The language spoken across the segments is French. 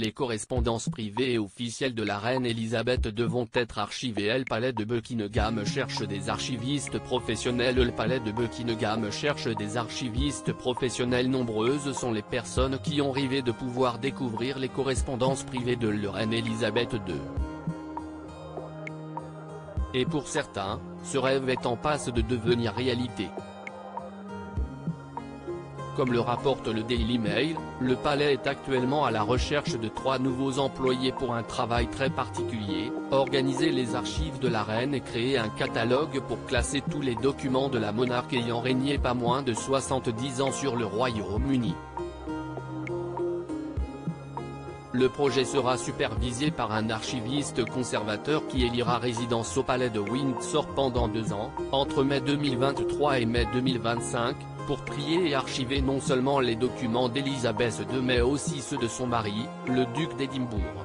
les correspondances privées et officielles de la reine Elisabeth devront être archivées. Le palais de Buckingham cherche des archivistes professionnels. Le palais de Buckingham cherche des archivistes professionnels. Nombreuses sont les personnes qui ont rêvé de pouvoir découvrir les correspondances privées de la reine Elisabeth II. Et pour certains, ce rêve est en passe de devenir réalité. Comme le rapporte le Daily Mail, le palais est actuellement à la recherche de trois nouveaux employés pour un travail très particulier, organiser les archives de la reine et créer un catalogue pour classer tous les documents de la monarque ayant régné pas moins de 70 ans sur le Royaume-Uni. Le projet sera supervisé par un archiviste conservateur qui élira résidence au palais de Windsor pendant deux ans, entre mai 2023 et mai 2025, pour trier et archiver non seulement les documents d'Elisabeth II mais aussi ceux de son mari, le duc d'Édimbourg.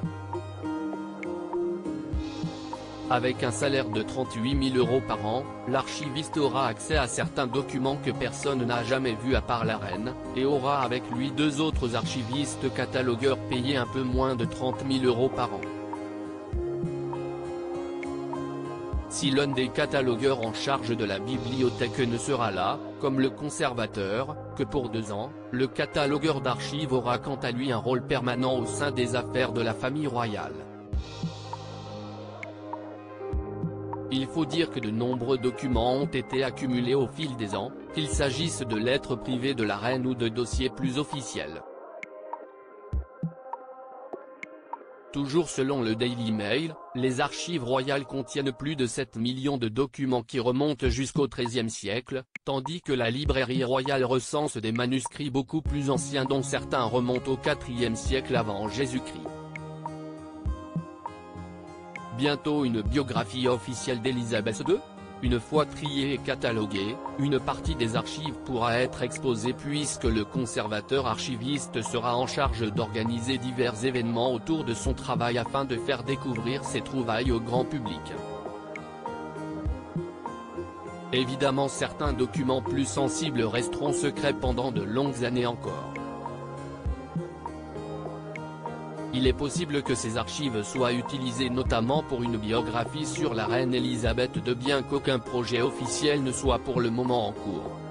Avec un salaire de 38 000 euros par an, l'archiviste aura accès à certains documents que personne n'a jamais vus à part la reine, et aura avec lui deux autres archivistes catalogueurs payés un peu moins de 30 000 euros par an. Si l'un des catalogueurs en charge de la bibliothèque ne sera là, comme le conservateur, que pour deux ans, le catalogueur d'archives aura quant à lui un rôle permanent au sein des affaires de la famille royale. Il faut dire que de nombreux documents ont été accumulés au fil des ans, qu'il s'agisse de lettres privées de la reine ou de dossiers plus officiels. Toujours selon le Daily Mail, les archives royales contiennent plus de 7 millions de documents qui remontent jusqu'au XIIIe siècle, tandis que la librairie royale recense des manuscrits beaucoup plus anciens dont certains remontent au IVe siècle avant Jésus-Christ. Bientôt une biographie officielle d'Elisabeth II Une fois triée et cataloguée, une partie des archives pourra être exposée puisque le conservateur archiviste sera en charge d'organiser divers événements autour de son travail afin de faire découvrir ses trouvailles au grand public. Évidemment certains documents plus sensibles resteront secrets pendant de longues années encore. Il est possible que ces archives soient utilisées notamment pour une biographie sur la reine Elisabeth II bien qu'aucun projet officiel ne soit pour le moment en cours.